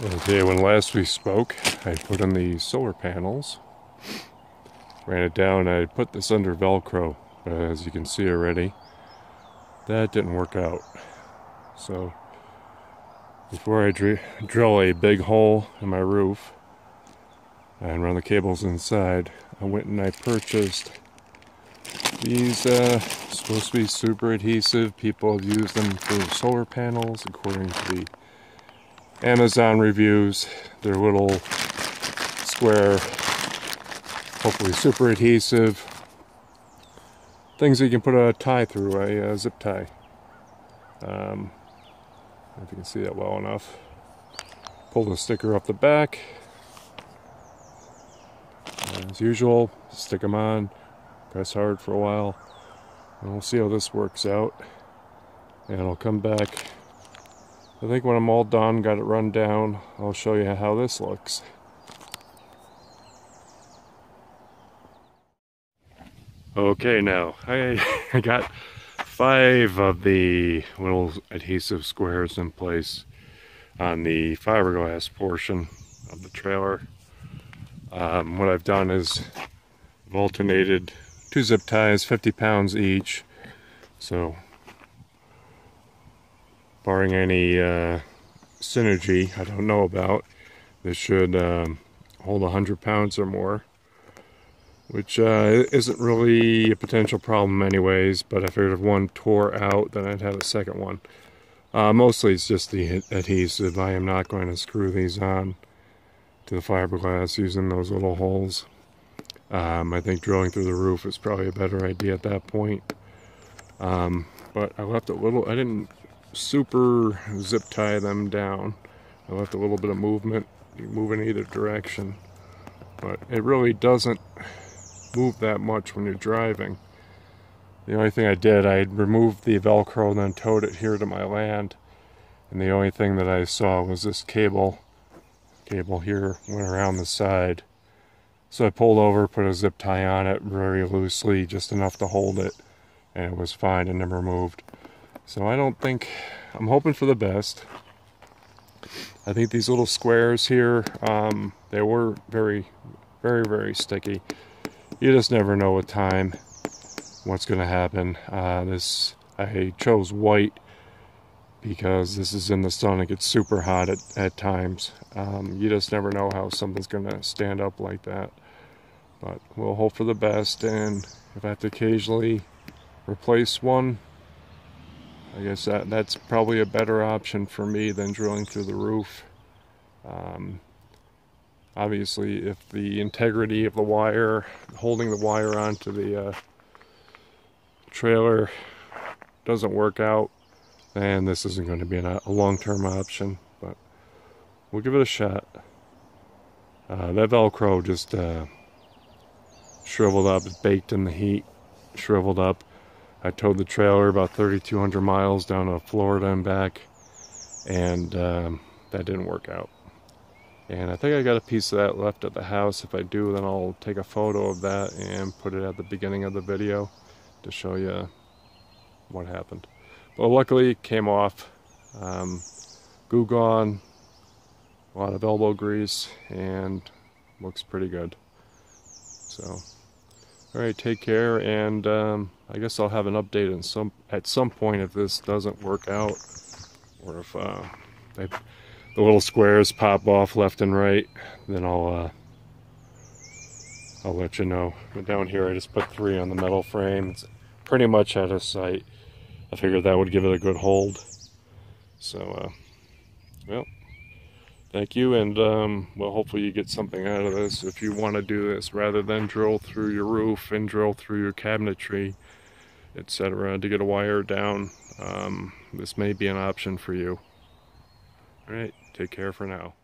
Okay, when last we spoke, I put in the solar panels, ran it down, I put this under Velcro, but as you can see already, that didn't work out. So, before I dr drill a big hole in my roof and run the cables inside, I went and I purchased these, uh, supposed to be super adhesive. People have used them for solar panels, according to the Amazon reviews. They're little square, hopefully super adhesive things that you can put a tie through, a, a zip tie. Um, if you can see that well enough. Pull the sticker off the back. As usual, stick them on, press hard for a while, and we'll see how this works out. And I'll come back I think when I'm all done, got it run down, I'll show you how this looks. Okay, now I, I got five of the little adhesive squares in place on the fiberglass portion of the trailer. Um, what I've done is I've alternated two zip ties, 50 pounds each. So barring any uh, synergy I don't know about. This should um, hold 100 pounds or more, which uh, isn't really a potential problem anyways, but I figured if one tore out, then I'd have a second one. Uh, mostly it's just the adhesive. I am not going to screw these on to the fiberglass using those little holes. Um, I think drilling through the roof is probably a better idea at that point. Um, but I left a little, I didn't super zip tie them down. I left a little bit of movement, you move in either direction, but it really doesn't move that much when you're driving. The only thing I did, I removed the Velcro and then towed it here to my land, and the only thing that I saw was this cable, cable here went around the side. So I pulled over, put a zip tie on it very loosely, just enough to hold it, and it was fine and never moved. So I don't think, I'm hoping for the best. I think these little squares here, um, they were very, very, very sticky. You just never know with time what's going to happen. Uh, this, I chose white because this is in the sun. It gets super hot at, at times. Um, you just never know how something's going to stand up like that. But we'll hope for the best, and if I have to occasionally replace one, I guess that, that's probably a better option for me than drilling through the roof. Um, obviously, if the integrity of the wire, holding the wire onto the uh, trailer doesn't work out, then this isn't going to be a long-term option, but we'll give it a shot. Uh, that Velcro just uh, shriveled up, baked in the heat, shriveled up. I towed the trailer about 3,200 miles down to Florida and back, and um, that didn't work out. And I think I got a piece of that left at the house. If I do, then I'll take a photo of that and put it at the beginning of the video to show you what happened. But luckily, it came off. Um, goo gone, a lot of elbow grease, and looks pretty good. So. All right, take care, and um, I guess I'll have an update some at some point if this doesn't work out, or if uh, the little squares pop off left and right. Then I'll uh, I'll let you know. But down here, I just put three on the metal frame. It's pretty much out of sight. I figured that would give it a good hold. So, uh, well thank you and um, well hopefully you get something out of this if you want to do this. Rather than drill through your roof and drill through your cabinetry etc to get a wire down um, this may be an option for you. All right take care for now